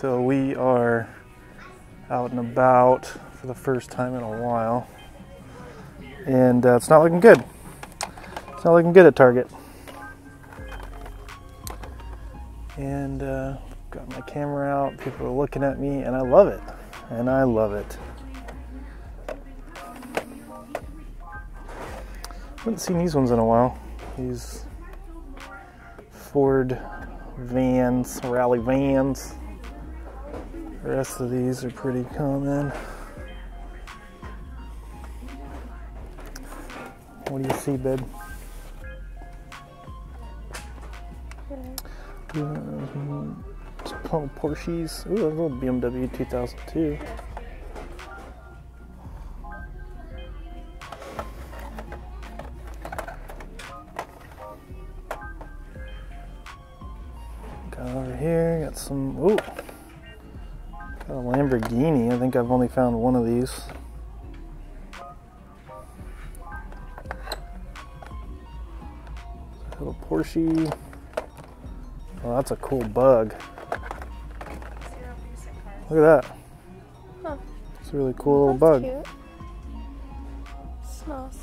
So we are out and about for the first time in a while, and uh, it's not looking good. It's not looking good at Target. And uh, got my camera out, people are looking at me, and I love it. And I love it. haven't seen these ones in a while. These Ford vans, rally vans. The rest of these are pretty common. What do you see, babe? Um, Porsches. Ooh, a little BMW 2002. Think I've only found one of these. Little Porsche. Oh, that's a cool bug. Look at that. Huh. It's a really cool little bug. Cute. Smells.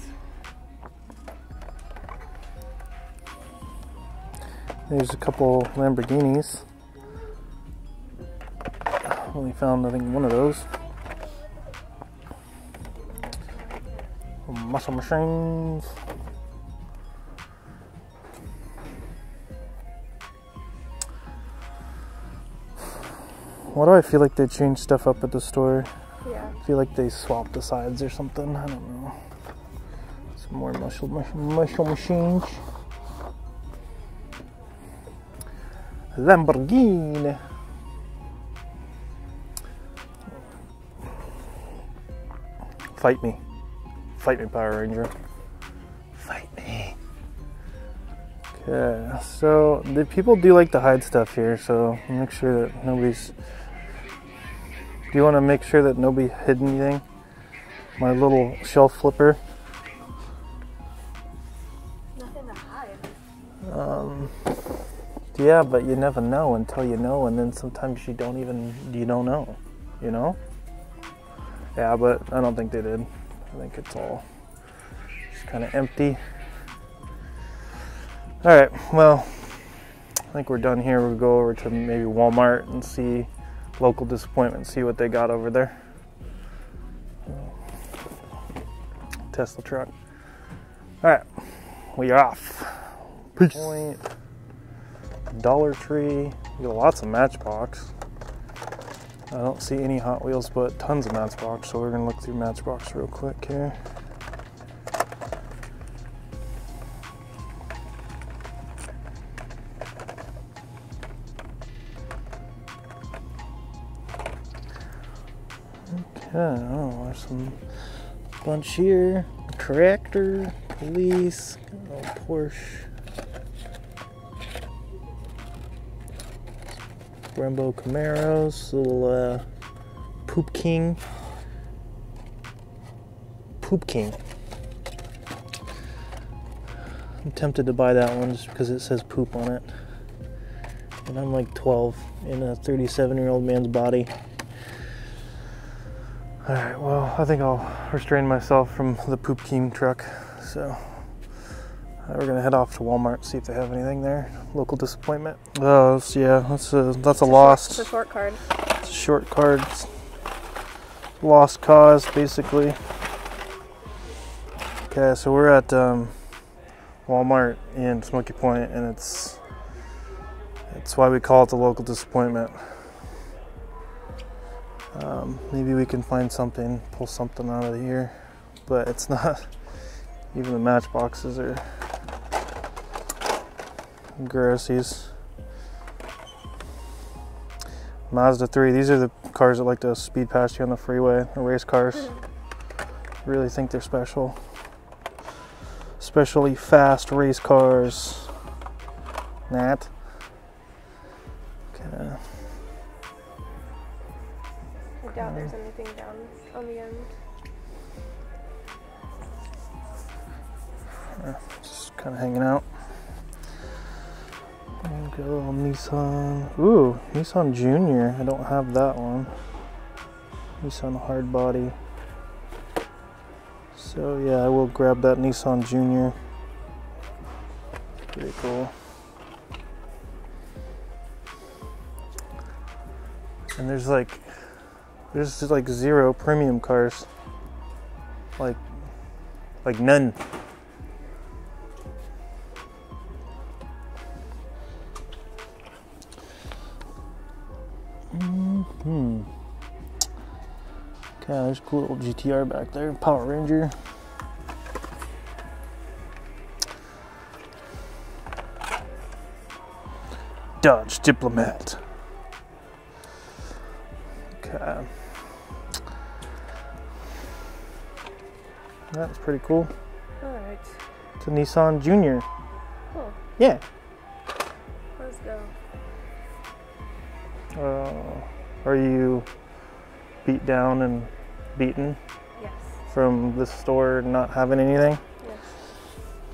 There's a couple Lamborghinis. Only found, I think, one of those. Muscle machines. Why do I feel like they changed stuff up at the store? Yeah. I feel like they swapped the sides or something. I don't know. Some more muscle, muscle, muscle machines. Lamborghini. Fight me. Fight me, Power Ranger. Fight me. Okay, so the people do like to hide stuff here, so make sure that nobody's. Do you want to make sure that nobody hid anything? My little shelf flipper. Nothing to hide. Um, yeah, but you never know until you know, and then sometimes you don't even you don't know, you know. Yeah, but I don't think they did. I think it's all just kind of empty. All right, well, I think we're done here. We'll go over to maybe Walmart and see local disappointment, see what they got over there. Tesla truck. All right, we are off. Peace. Point, Dollar Tree. You got lots of Matchbox. I don't see any Hot Wheels, but tons of Matchbox. So we're gonna look through Matchbox real quick here. Okay, oh, there's some bunch here. Tractor, police, Porsche. Brembo Camaros, little uh, Poop King. Poop King. I'm tempted to buy that one just because it says poop on it. And I'm like 12 in a 37 year old man's body. Alright, well, I think I'll restrain myself from the Poop King truck. So. Uh, we're gonna head off to Walmart see if they have anything there. Local disappointment. Oh, so yeah, that's a that's a lost. It's a short card. It's a short card. Lost cause, basically. Okay, so we're at um, Walmart in Smokey Point, and it's it's why we call it the local disappointment. Um, maybe we can find something, pull something out of here, but it's not. Even the matchboxes are grossies. Mazda 3. These are the cars that like to speed past you on the freeway, the race cars. Really think they're special. Especially fast race cars. Nat. Okay. I doubt there's anything down on the end. Uh, just kind of hanging out. Go Nissan. Ooh, Nissan Junior. I don't have that one. Nissan hard body. So yeah, I will grab that Nissan Junior. Pretty cool. And there's like there's like zero premium cars. Like like none. Hmm. Okay, there's a cool little GTR back there, Power Ranger. Dodge Diplomat. Okay. That's pretty cool. Alright. It's a Nissan Junior. Cool. Yeah. Are you beat down and beaten Yes. from the store not having anything? Yes.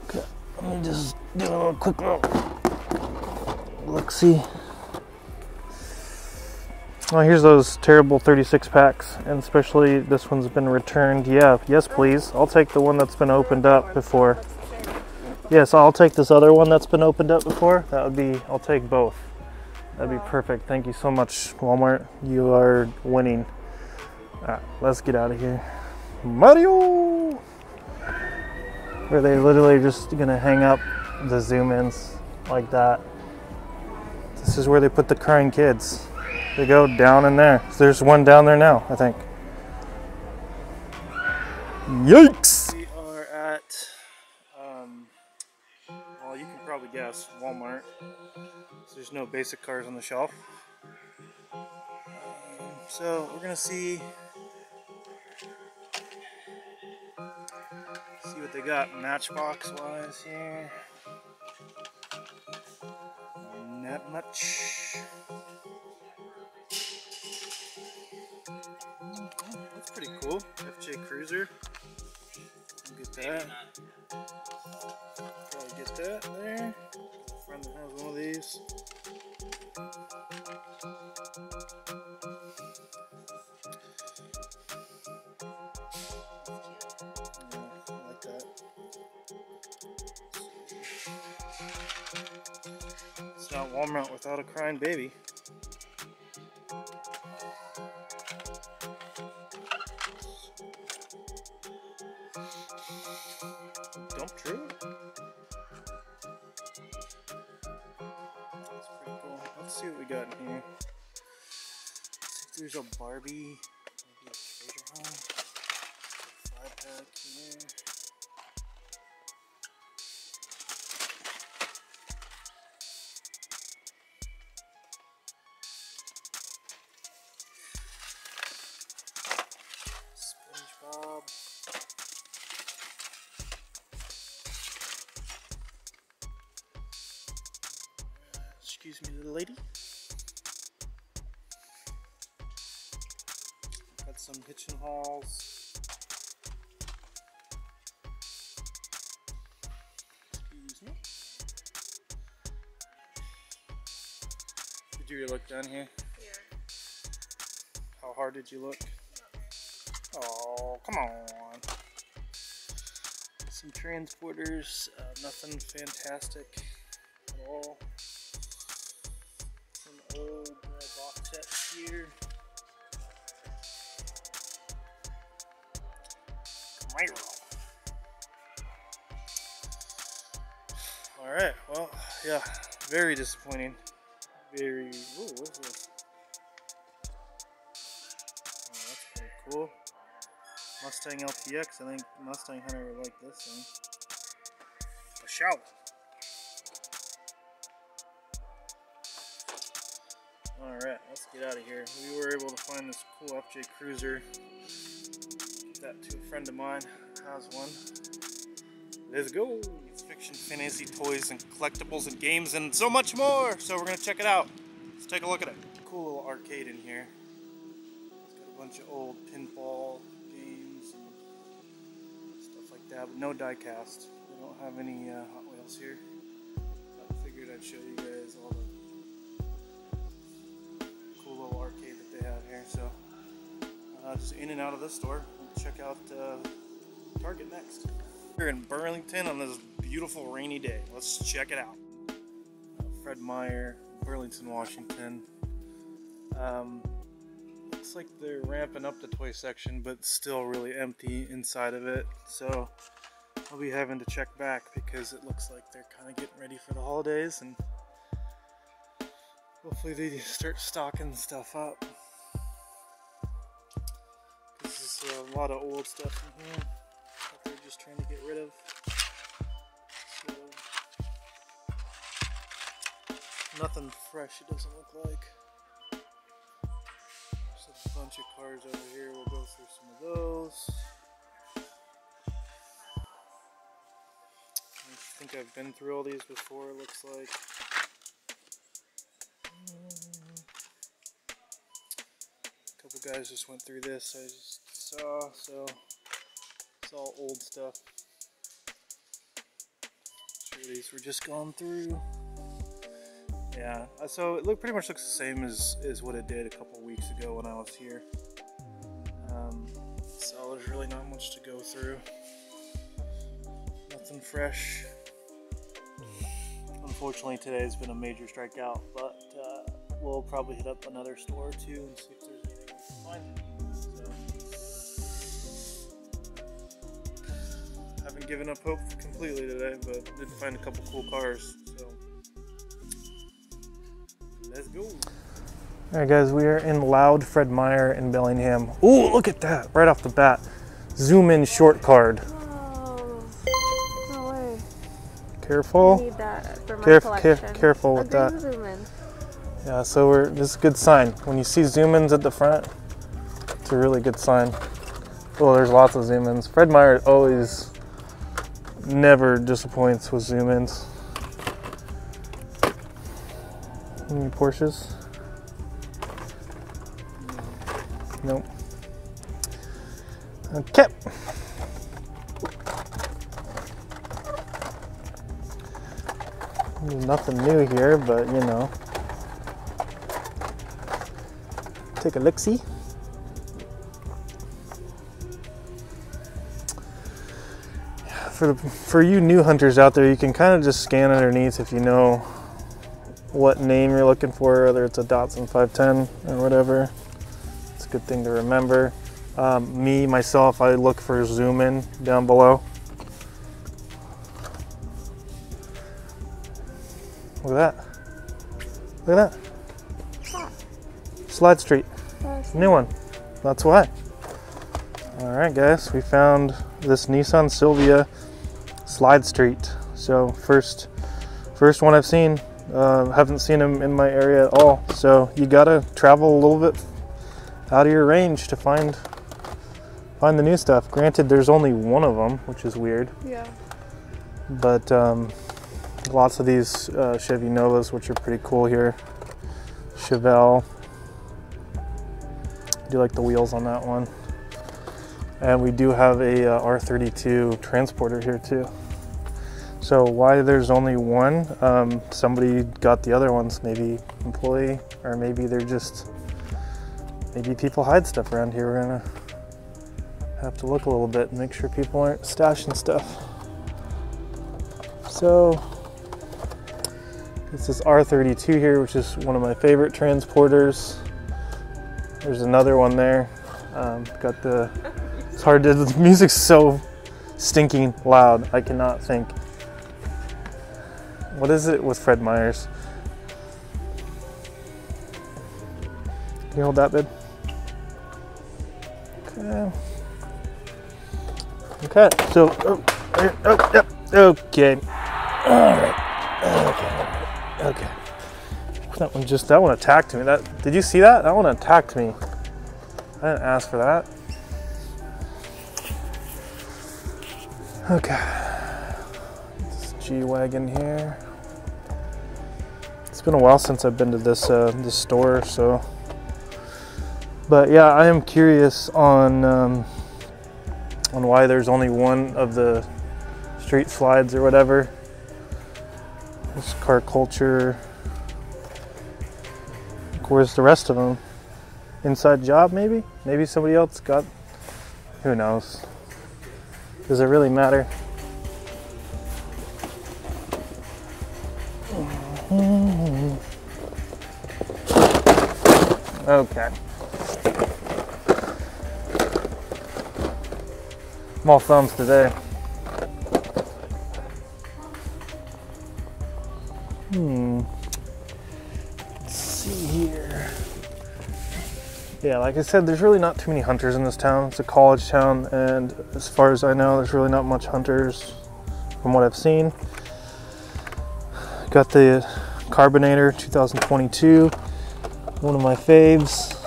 Okay, let me just do a little quick little look see. Oh, here's those terrible 36 packs, and especially this one's been returned. Yeah, yes, please. I'll take the one that's been opened up before. That's the same. Yes, I'll take this other one that's been opened up before. That would be, I'll take both. That'd be perfect. Thank you so much, Walmart. You are winning. Alright, let's get out of here. Mario! Where they literally just gonna hang up the zoom ins like that. This is where they put the crying kids. They go down in there. There's one down there now, I think. Yikes! We are at, um, well, you can probably guess, Walmart. There's no basic cars on the shelf. Um, so we're gonna see see what they got Matchbox wise here. Not much. That's pretty cool. FJ Cruiser. I'll get that. Probably get that there. Friend that has one of these. Not Walmart without a crying baby. Dump true. See what we got in here. There's a Barbie. Maybe a treasure hunt. Five. Down here? Yeah. How hard did you look? Oh, come on. Some transporters, uh, nothing fantastic at all. Some old uh, box sets here. Camaro. Alright, well, yeah, very disappointing. Very. Ooh, what's this? Oh, that's pretty cool. Mustang LTX. I think Mustang Hunter would like this thing. A shout. Alright, let's get out of here. We were able to find this cool FJ Cruiser. Give that to a friend of mine. Has one. Let's go. Fiction, fantasy, toys, and collectibles, and games, and so much more. So we're gonna check it out. Let's take a look at it. Cool little arcade in here. It's got a bunch of old pinball games and stuff like that, but no die cast. We don't have any uh, Hot Wheels here. I figured I'd show you guys all the cool little arcade that they have here. So uh, just in and out of this store. We'll check out uh, Target next. We're in Burlington on this beautiful rainy day. Let's check it out. Uh, Fred Meyer, Burlington, Washington. Um, looks like they're ramping up the toy section, but still really empty inside of it. So I'll be having to check back because it looks like they're kind of getting ready for the holidays and hopefully they start stocking stuff up. This is a lot of old stuff in here just trying to get rid of. So, nothing fresh, it doesn't look like. There's a bunch of cars over here. We'll go through some of those. I think I've been through all these before, it looks like. A couple guys just went through this, I just saw, so all old stuff. Sure these were just gone through. Yeah, uh, so it look, pretty much looks the same as, as what it did a couple weeks ago when I was here. Um, so there's really not much to go through. Nothing fresh. Unfortunately, today has been a major strikeout, but uh, we'll probably hit up another store or two and see if there's anything we can find. So, haven't given up hope completely today, but did find a couple cool cars. So, let's go. All right, guys, we are in Loud Fred Meyer in Bellingham. Oh, look at that! Right off the bat, zoom in short card. Oh, no way. I Careful. need that for my Caref- collection. careful with that. Zoom in. Yeah, so we're this is a good sign. When you see zoom-ins at the front, it's a really good sign. Oh, there's lots of zoom-ins. Fred Meyer always never disappoints with zoom-ins. Any Porsches? Nope. Okay. There's nothing new here, but you know. Take a look see. For the, for you new hunters out there, you can kind of just scan underneath if you know what name you're looking for, whether it's a Datsun 510 or whatever. It's a good thing to remember. Um, me myself, I look for zoom in down below. Look at that. Look at that. Slide Street. New one. That's why. Alright guys, we found this Nissan Silvia Slide Street. So first first one I've seen. Uh, haven't seen them in my area at all. So you gotta travel a little bit out of your range to find find the new stuff. Granted there's only one of them, which is weird. Yeah. But um, lots of these uh, Chevy Novas, which are pretty cool here. Chevelle. do like the wheels on that one. And we do have a uh, R32 transporter here too. So why there's only one? Um, somebody got the other ones, maybe employee, or maybe they're just, maybe people hide stuff around here. We're gonna have to look a little bit and make sure people aren't stashing stuff. So this is R32 here, which is one of my favorite transporters. There's another one there. Um, got the, it's hard to, the music's so stinking loud. I cannot think. What is it with Fred Meyers? Can you hold that, bid? Okay. Okay, so, oh, oh, yep, okay. All right. Okay. Okay. That one just that one attacked me. That did you see that? That one attacked me. I didn't ask for that. Okay. This G wagon here. Been a while since I've been to this uh, this store, so. But yeah, I am curious on um, on why there's only one of the street slides or whatever. This car culture. Where's the rest of them? Inside job, maybe? Maybe somebody else got. Who knows? Does it really matter? More thumbs today. Hmm. Let's see here. Yeah, like I said, there's really not too many hunters in this town. It's a college town, and as far as I know, there's really not much hunters from what I've seen. Got the Carbonator 2022, one of my faves.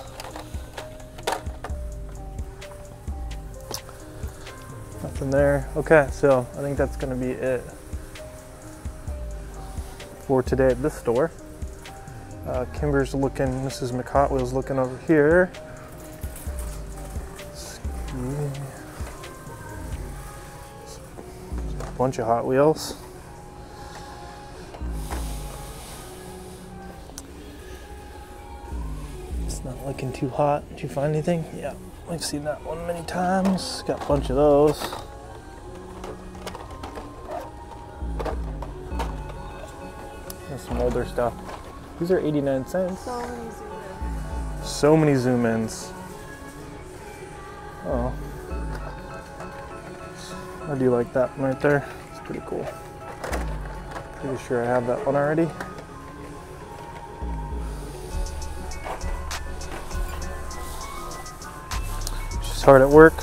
There. Okay, so I think that's to be it for today at this store. Uh, Kimber's looking, Mrs. McHotwheel's looking over here. A bunch of Hot Wheels. It's not looking too hot. Did you find anything? Yeah, we've seen that one many times. Got a bunch of those. Stuff. These are 89 cents. So many zoom in. So many zoom ins. Oh. I do like that one right there. It's pretty cool. Pretty sure I have that one already. She's hard at work.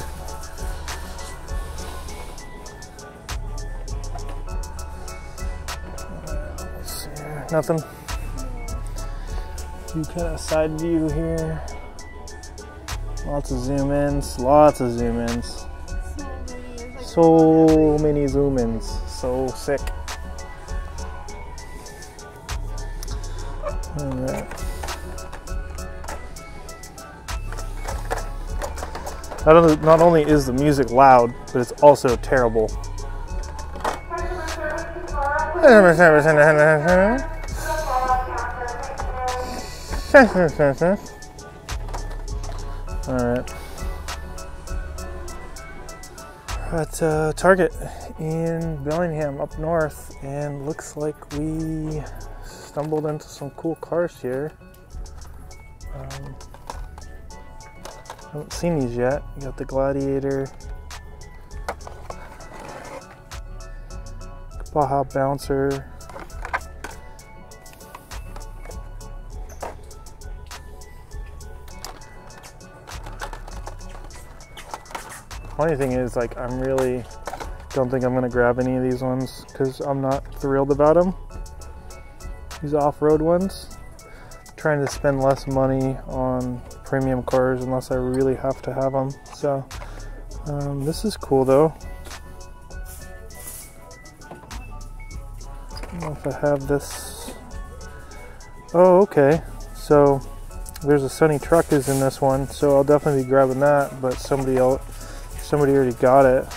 Nothing. You kind of side view here. Lots of zoom ins, lots of zoom ins. So many. So many zoom ins. So sick. Alright. Not only, not only is the music loud, but it's also terrible. Alright. At uh, Target in Bellingham up north, and looks like we stumbled into some cool cars here. Um, haven't seen these yet. You got the Gladiator, Baja Bouncer. Funny thing is, like, I'm really don't think I'm gonna grab any of these ones because I'm not thrilled about them. These off-road ones. trying to spend less money on premium cars unless I really have to have them. So um, this is cool though. I don't know if I have this. Oh, okay. So there's a Sunny Truck is in this one, so I'll definitely be grabbing that. But somebody else, somebody already got it.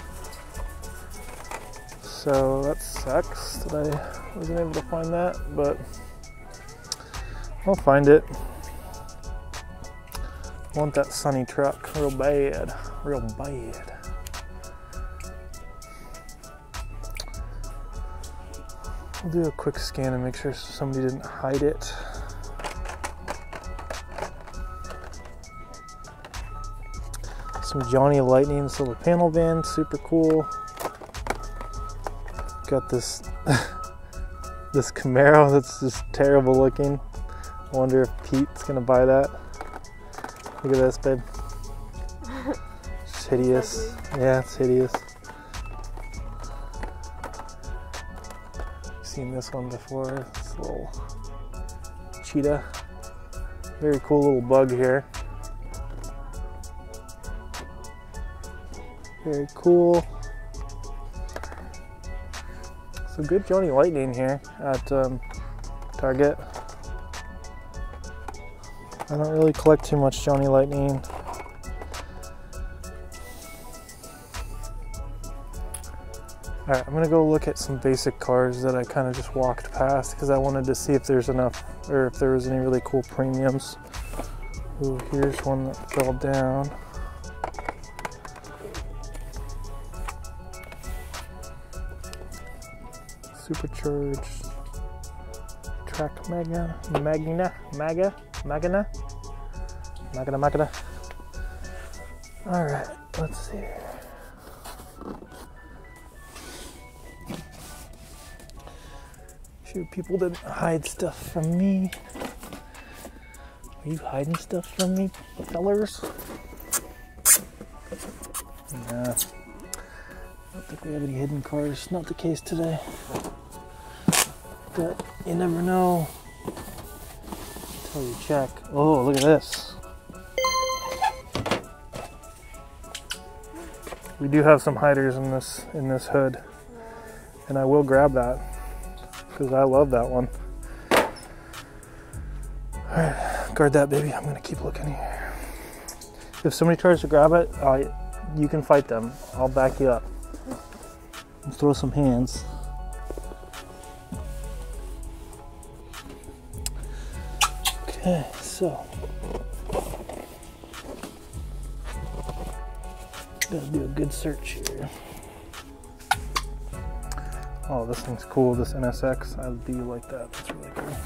So that sucks that I wasn't able to find that, but I'll find it. Want that sunny truck real bad, real bad. I'll do a quick scan and make sure somebody didn't hide it. Some Johnny Lightning solar panel van, super cool. Got this this Camaro that's just terrible looking. I wonder if Pete's gonna buy that. Look at this, babe. It's hideous. Yeah, it's hideous. Seen this one before. This little cheetah. Very cool little bug here. Very cool. So good Johnny Lightning here at um, Target. I don't really collect too much Johnny Lightning. Alright, I'm gonna go look at some basic cars that I kind of just walked past because I wanted to see if there's enough or if there was any really cool premiums. Ooh, here's one that fell down. Supercharged track mega magna maga magna magna magna. All right, let's see. Sure, people didn't hide stuff from me. Are you hiding stuff from me, fellers? Nah. I don't think we have any hidden cars. Not the case today. But you never know. Until you check. Oh, look at this. We do have some hiders in this in this hood, and I will grab that because I love that one. All right, guard that baby. I'm gonna keep looking here. If somebody tries to grab it, I, you can fight them. I'll back you up. Let's Throw some hands. So gotta do a good search here. Oh, this thing's cool. This NSX, I do like that. That's really cool.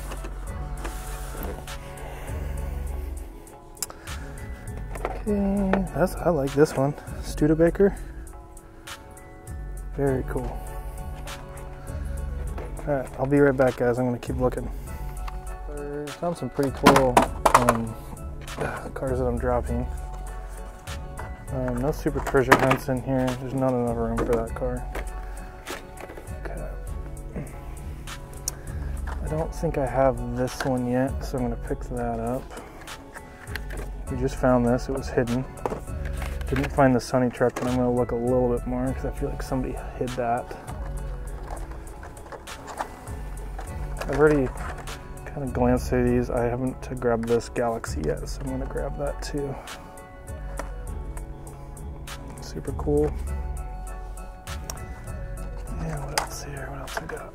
Okay, that's I like this one. Studebaker. Very cool. All right, I'll be right back, guys. I'm gonna keep looking. Found some pretty cool um, cars that I'm dropping. Um, no super treasure hunts in here. There's not enough room for that car. I don't think I have this one yet, so I'm gonna pick that up. We just found this, it was hidden. Didn't find the Sunny truck, but I'm gonna look a little bit more because I feel like somebody hid that. I've already kind of glance through these. I haven't grabbed this Galaxie yet, so I'm gonna grab that too. Super cool. Yeah, what else here? What else I got?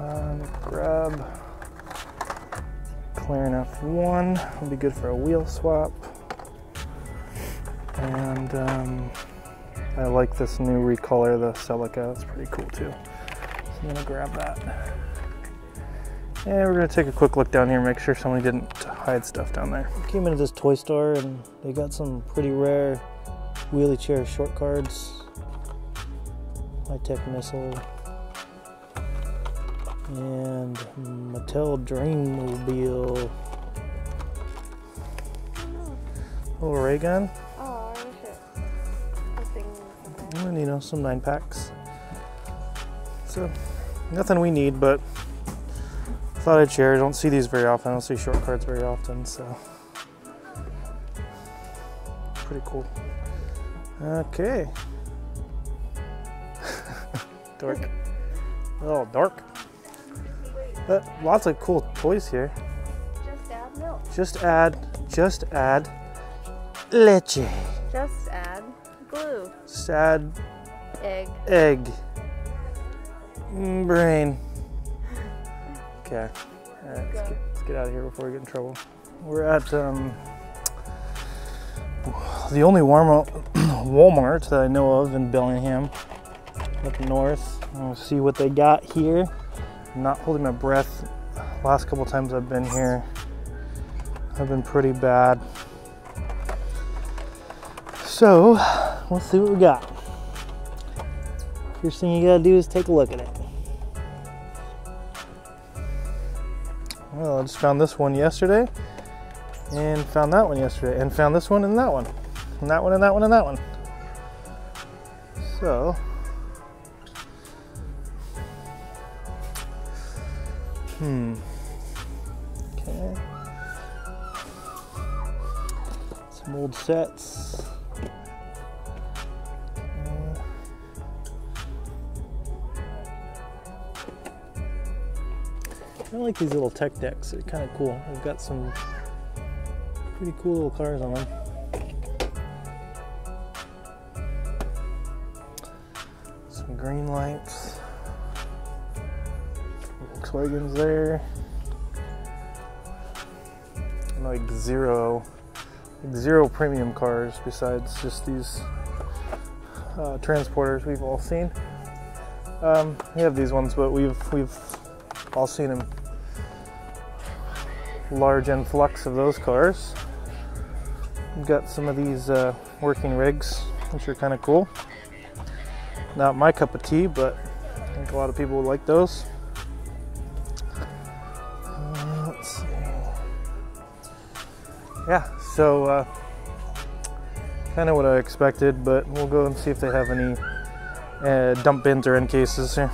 Um, grab Clearing F1 will be good for a wheel swap. And um, I like this new recolor, the Celica. It's pretty cool too. So I'm gonna grab that. And we're gonna take a quick look down here, make sure somebody didn't hide stuff down there. Came into this toy store and they got some pretty rare wheelie chair short cards. High tech missile. And Mattel Dreammobile. Little ray gun. And you know, some nine packs. So, nothing we need, but thought I'd share. I don't see these very often. I don't see short cards very often, so pretty cool. Okay. dork. Oh, dork. But lots of cool toys here. Just add milk. Just add, just add leche. Just add glue. Just add Egg. egg. Mm, Brain. Okay. All right, let's, get, let's get out of here before we get in trouble. We're at um, the only Walmart, Walmart that I know of in Bellingham, up north. We'll see what they got here. I'm not holding my breath. Last couple times I've been here, I've been pretty bad. So, let's see what we got. First thing you gotta do is take a look at it. Well, I just found this one yesterday, and found that one yesterday, and found this one and that one, and that one and that one and that one. So, hmm. Okay. Some old sets. I like these little tech decks. They're kind of cool. They've got some pretty cool little cars on them. Some green lights. Volkswagen's there. And like zero, like zero premium cars besides just these uh, transporters we've all seen. Um, we have these ones, but we've we've all seen a large influx of those cars. We've got some of these uh, working rigs, which are kind of cool. Not my cup of tea, but I think a lot of people would like those. Uh, let's see. Yeah, so uh, kind of what I expected, but we'll go and see if they have any uh, dump bins or end cases here.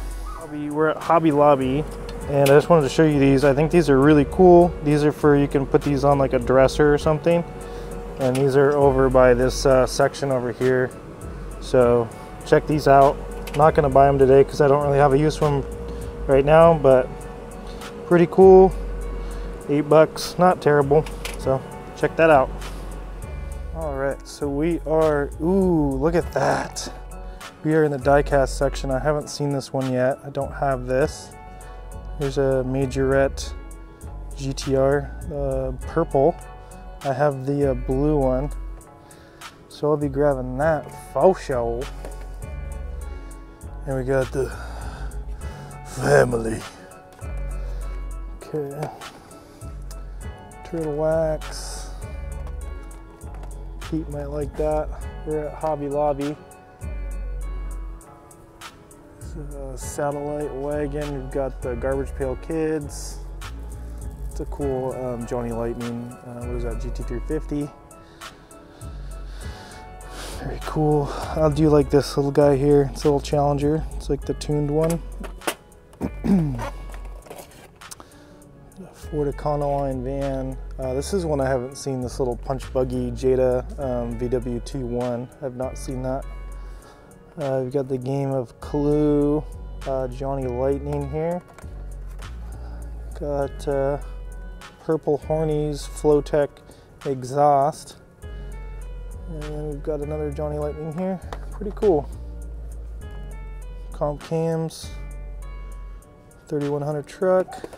We're at Hobby Lobby, and I just wanted to show you these. I think these are really cool. These are for you can put these on like a dresser or something, and these are over by this uh, section over here. So check these out. Not gonna buy them today because I don't really have a use for them right now, but pretty cool. Eight bucks, not terrible. So check that out. All right, so we are, ooh, look at that. We are in the diecast section. I haven't seen this one yet. I don't have this. Here's a Majorette GTR, uh, purple. I have the uh, blue one. So I'll be grabbing that for show. And we got the family. Okay. Turtle wax. Pete might like that. We're at Hobby Lobby. A satellite wagon. We've got the Garbage Pail Kids. It's a cool um, Johnny Lightning. Uh, what is that? GT350. Very cool. I do like this little guy here. It's a little Challenger. It's like the tuned one. Ford Econoline van. Uh, this is one I haven't seen. This little punch buggy Jada um, VW21. I've not seen that. Uh, we've got the game of Clue, uh, Johnny Lightning here. Got uh, Purple Hornies Flowtech exhaust. And we've got another Johnny Lightning here. Pretty cool. Comp cams. 3100 truck.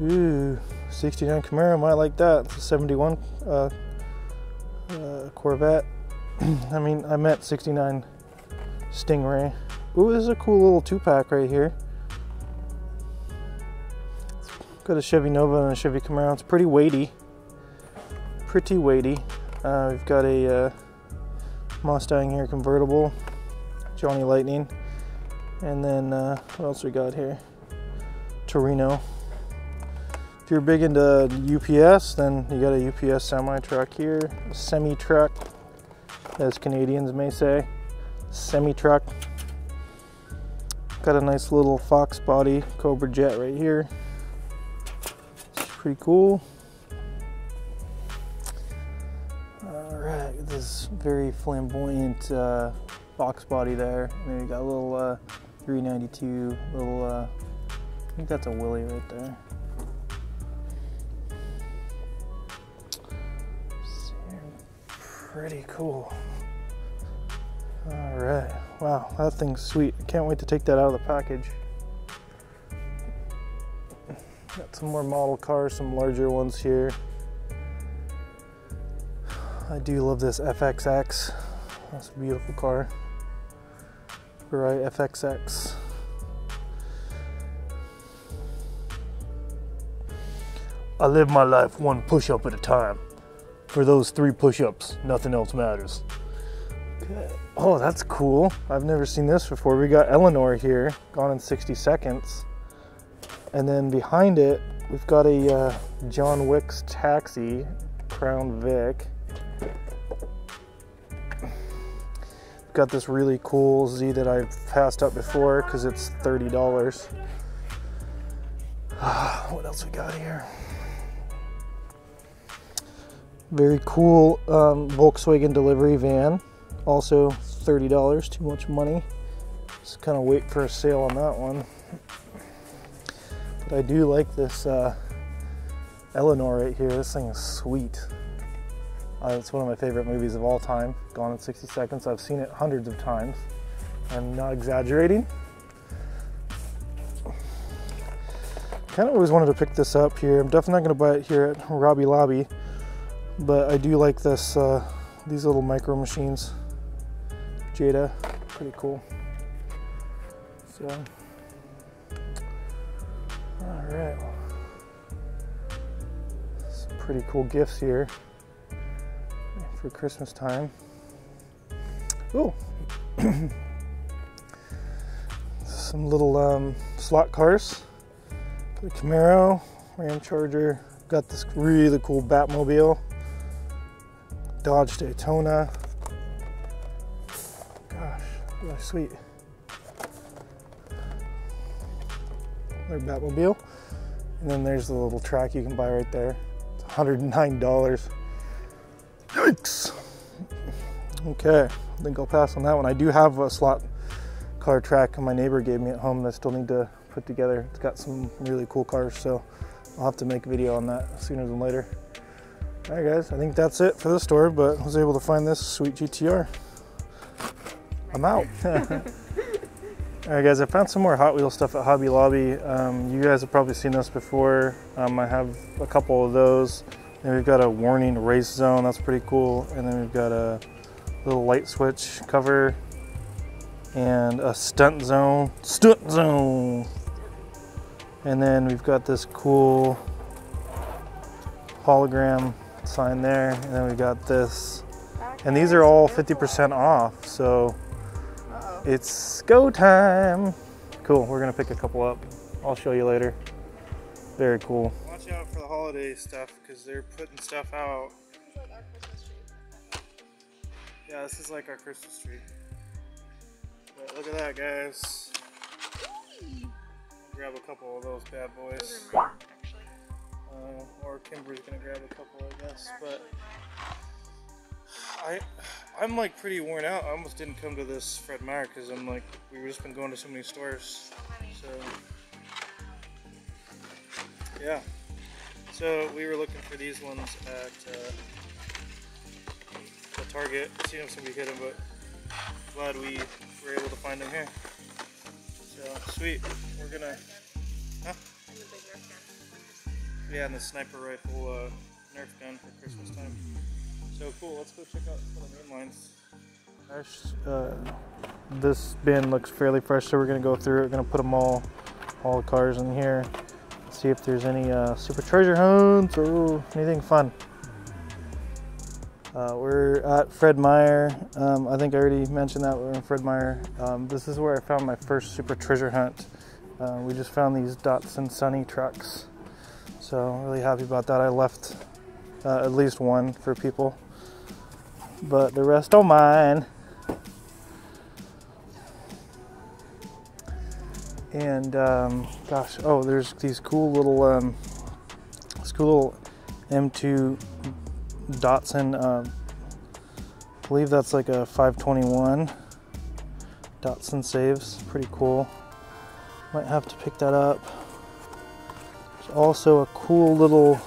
Ooh, 69 Camaro, might like that. It's a 71 uh, uh, Corvette. I mean, I meant 69 Stingray. Ooh, this is a cool little two pack right here. Got a Chevy Nova and a Chevy Camaro. It's pretty weighty. Pretty weighty. Uh, we've got a uh, Mustang here, convertible. Johnny Lightning. And then, uh, what else we got here? Torino. If you're big into UPS, then you got a UPS semi truck here. Semi truck, as Canadians may say. Semi truck. Got a nice little Fox body Cobra Jet right here. It's pretty cool. Alright, this very flamboyant uh, box body there. And then you got a little uh, 392, little, uh, I think that's a Willy right there. Pretty cool. Alright, wow, that thing's sweet. I can't wait to take that out of the package. Got some more model cars, some larger ones here. I do love this FXX. That's a beautiful car. Right, FXX. I live my life one push up at a time. For those three push ups, nothing else matters. Oh, that's cool. I've never seen this before. We got Eleanor here, gone in 60 seconds. And then behind it, we've got a uh, John Wick's Taxi, Crown Vic. We've Got this really cool Z that I've passed up before because it's $30. what else we got here? Very cool um, Volkswagen delivery van. Also $30, too much money. Just kind of wait for a sale on that one. But I do like this uh, Eleanor right here. This thing is sweet. Uh, it's one of my favorite movies of all time. Gone in 60 Seconds. I've seen it hundreds of times. I'm not exaggerating. Kind of always wanted to pick this up here. I'm definitely not going to buy it here at Robbie Lobby, but I do like this. Uh, these little micro machines. Jada, pretty cool. So, all right. Some pretty cool gifts here for Christmas time. Oh, some little um, slot cars. The Camaro, Ram Charger. Got this really cool Batmobile. Dodge Daytona. Sweet. Another Batmobile. And then there's the little track you can buy right there. It's $109. Yikes! Okay, I think I'll pass on that one. I do have a slot car track my neighbor gave me at home that I still need to put together. It's got some really cool cars, so I'll have to make a video on that sooner than later. All right, guys, I think that's it for the store, but I was able to find this sweet GTR. I'm out. All right, guys, I found some more Hot Wheels stuff at Hobby Lobby. Um, you guys have probably seen this before. Um, I have a couple of those. And we've got a warning race zone, that's pretty cool. And then we've got a little light switch cover and a stunt zone. Stunt zone! And then we've got this cool hologram sign there. And then we've got this. And these are all 50% off, so. It's go time. Cool, we're gonna pick a couple up. I'll show you later. Very cool. Watch out for the holiday stuff because they're putting stuff out. Like our Christmas tree. Yeah, this is like our Christmas tree. But look at that, guys. Grab a couple of those bad boys. Those are mine, actually. Uh, or Kimberly's gonna grab a couple, I guess. They're But actually mine. I, I'm like pretty worn out. I almost didn't come to this Fred Meyer because I'm like, we've just been going to so many stores. So, yeah. So we were looking for these ones at uh, the Target. Seeing if somebody hit them, but glad we were able to find them here. So sweet. We're gonna, huh? Yeah, and the sniper rifle uh, Nerf gun for Christmas time. So cool. Let's go check out some of the main lines. Uh, this bin looks fairly fresh, so we're gonna go through it. We're gonna put them all, all the cars in here. See if there's any uh, super treasure hunts or anything fun. Uh, we're at Fred Meyer. Um, I think I already mentioned that we're in Fred Meyer. Um, this is where I found my first super treasure hunt. Uh, we just found these Datsun Sunny trucks. So really happy about that. I left uh, at least one for people, but the rest don't mine. And um, gosh, oh, there's these cool little, um, this cool little M2 Datsun. Um, I believe that's like a 521 Datsun saves. Pretty cool. Might have to pick that up. There's also a cool little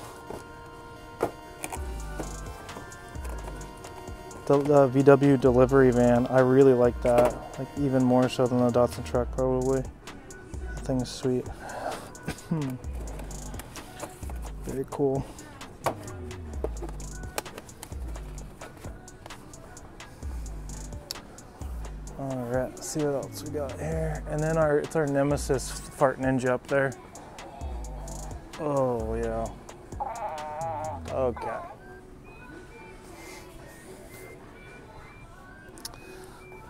the, VW delivery van. I really like that, like even more so than the Datsun truck, probably. That thing is sweet. Hmm. Very cool. All right, let's see what else we got here. And then our it's our Nemesis Fart Ninja up there. Oh yeah. Okay.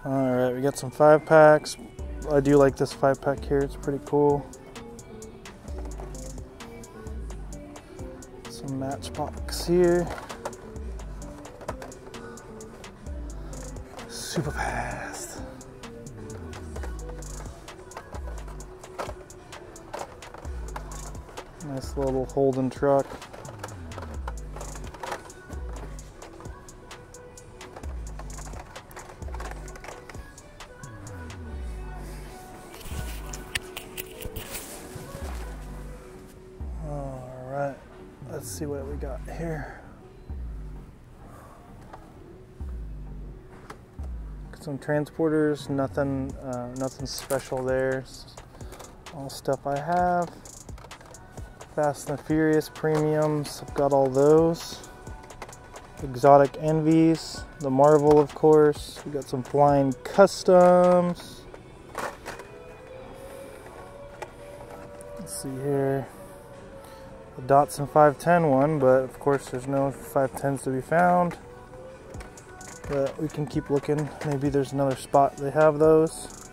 All right, we got some five packs. I do like this five pack here. It's pretty cool. Some Matchbox here. Super fast. Nice little Holden truck. Transporters, nothing, uh, nothing special there. All stuff I have. Fast and Furious premiums, I've got all those. Exotic Envies, the Marvel, of course. We got some Flying Customs. Let's see here. The Datsun 510 one, but of course there's no 510s to be found. But we can keep looking. Maybe there's another spot they have those.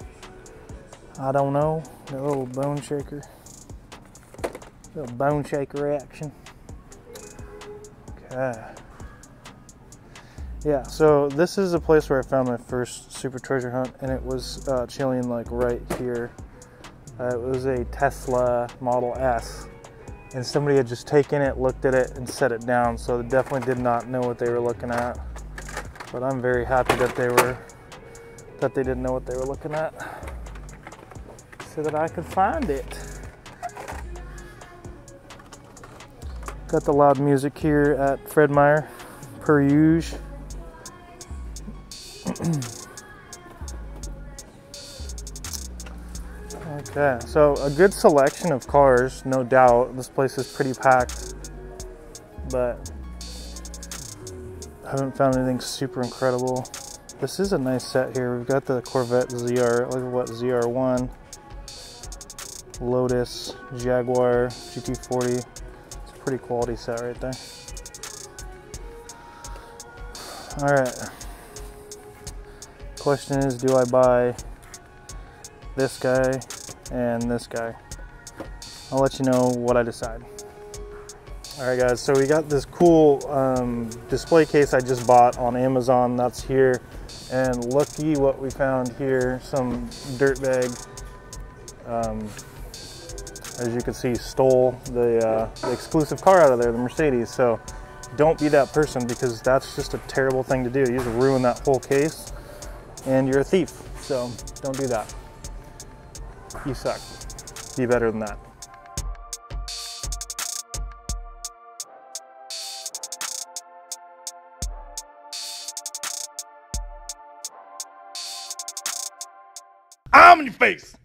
I don't know. A little bone shaker. Little bone shaker action. Okay. Yeah, so this is a place where I found my first super treasure hunt, and it was uh, chilling like right here. Uh, it was a Tesla Model S, and somebody had just taken it, looked at it, and set it down. So they definitely did not know what they were looking at. But I'm very happy that they were that they didn't know what they were looking at, so that I could find it. Got the loud music here at Fred Meyer, per usual. okay, so a good selection of cars, no doubt. This place is pretty packed, but haven't found anything super incredible. This is a nice set here. We've got the Corvette ZR, look at what ZR1, Lotus, Jaguar, GT40. It's a pretty quality set right there. All right. Question is, do I buy this guy and this guy? I'll let you know what I decide. All right, guys, so we got this cool um, display case I just bought on Amazon. That's here. And looky what we found here, some dirtbag, um, as you can see, stole the, uh, the exclusive car out of there, the Mercedes. So don't be that person because that's just a terrible thing to do. You just ruin that whole case and you're a thief. So don't do that. You suck. Be better than that. I'm in your face.